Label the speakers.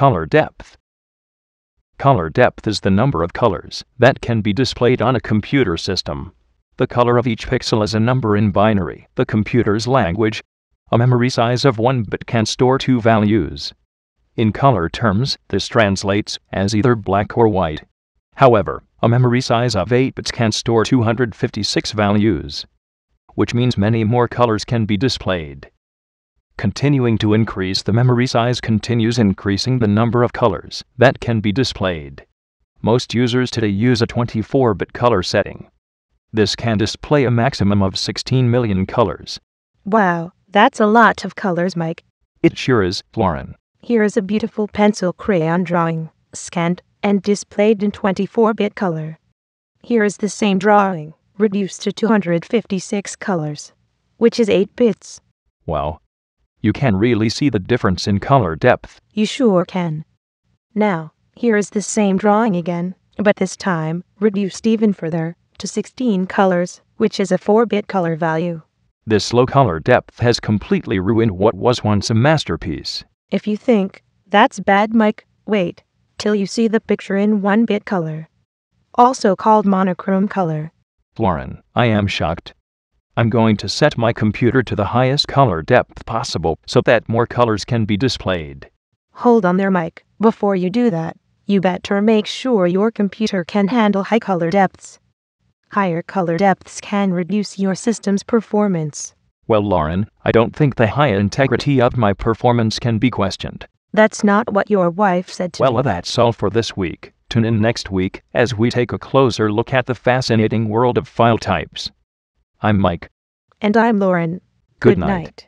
Speaker 1: Color depth. Color depth is the number of colors that can be displayed on a computer system. The color of each pixel is a number in binary, the computer's language. A memory size of 1 bit can store two values. In color terms, this translates as either black or white. However, a memory size of 8 bits can store 256 values, which means many more colors can be displayed. Continuing to increase the memory size continues increasing the number of colors that can be displayed. Most users today use a 24-bit color setting. This can display a maximum of 16 million colors.
Speaker 2: Wow, that's a lot of colors, Mike.
Speaker 1: It sure is, Lauren.
Speaker 2: Here is a beautiful pencil crayon drawing, scanned and displayed in 24-bit color. Here is the same drawing, reduced to 256 colors, which is 8 bits.
Speaker 1: Wow, you can really see the difference in color depth.
Speaker 2: You sure can. Now, here is the same drawing again, but this time reduced even further to 16 colors, which is a 4-bit color value.
Speaker 1: This low color depth has completely ruined what was once a masterpiece.
Speaker 2: If you think that's bad, Mike, wait till you see the picture in 1-bit color, also called monochrome color.
Speaker 1: Lauren, I am shocked. I'm going to set my computer to the highest color depth possible so that more colors can be displayed.
Speaker 2: Hold on there, Mike. Before you do that, you better make sure your computer can handle high color depths. Higher color depths can reduce your system's performance.
Speaker 1: Well, Lauren, I don't think the high integrity of my performance can be questioned.
Speaker 2: That's not what your wife said to
Speaker 1: Well,
Speaker 2: me.
Speaker 1: that's all for this week. Tune in next week as we take a closer look at the fascinating world of file types. I'm Mike.
Speaker 2: And I'm Lauren.
Speaker 1: Good night.